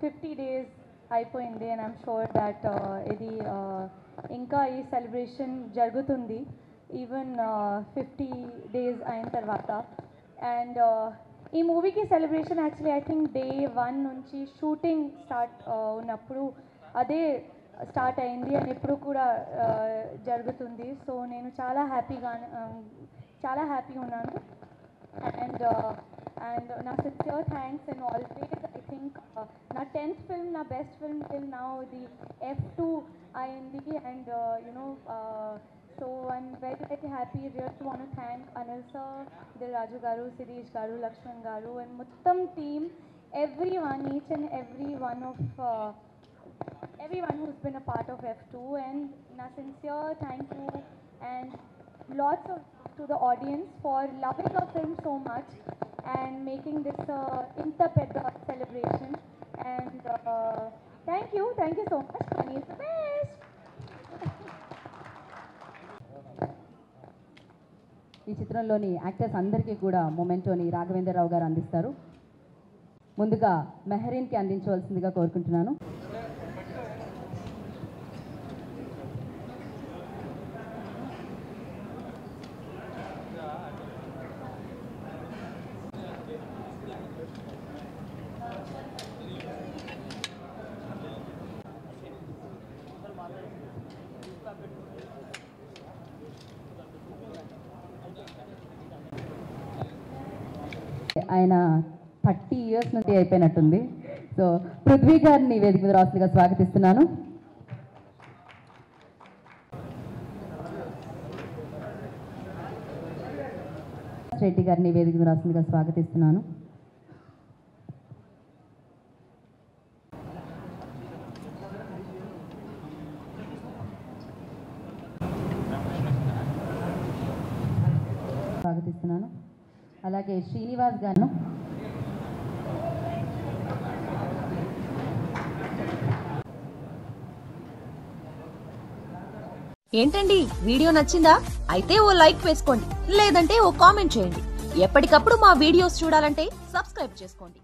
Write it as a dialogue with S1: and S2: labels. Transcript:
S1: Fifty days అయిపోయింది and I'm sure that ఇది ఇంకా ఈ సెలబ్రేషన్ జరుగుతుంది. ఈవెన్ ఫిఫ్టీ డేస్ అయిన తర్వాత. అండ్ ఈ మూవీకి celebration actually I think day one నుంచి షూటింగ్ స్టార్ట్ ఉన్నప్పుడు అదే స్టార్ట్ అయింది అండ్ ఇప్పుడు కూడా uh, జరుగుతుంది సో నేను చాలా హ్యాపీగా చాలా హ్యాపీ ఉన్నాను అండ్ అండ్ నా sincere thanks and always I think నా టెన్త్ ఫిల్మ్ నా బెస్ట్ ఫిల్మ్ టిల్ నౌ ఇది ఎఫ్ టూ అయింది and you know so I'm very very happy real to want thank Anil sir Dil Raju garu Shirish garu Lakshman garu and మొత్తం team every one each and every one of everyone who's been a part of F2 and na sincere thank you and lots of to the audience for loving our film so much and making this uh, inta celebration and uh, thank you thank you so much Honey is the best
S2: ఈ చిత్రంలోని actors అందరికీ కూడా మొమెంటోని రాఘవేంద్రరావు గారు అందిస్తారు ముందుగా మెహరీన్కి అందించవలసిందిగా కోరుకుంటున్నాను ఆయన thirty years నుండి అయిపోయినట్టుంది. సో పృథ్వీ గారిని వేదిక మీద రాసులుగా స్వాగతిస్తున్నాను. రెడ్డి గారిని వేదిక మీద రాసులుగా స్వాగతిస్తున్నాను. స్వాగతిస్తున్నాను. అలాగే శ్రీనివాస్ గారు.
S3: ఏంటండి? వీడియో నచ్చిందా? అయితే ఓ లైక్ వేసుకోండి. లేదంటే ఓ కామెంట్ చేయండి. ఎప్పటికప్పుడు మా వీడియోస్ చూడాలంటే సబ్స్క్రైబ్ చేసుకోండి.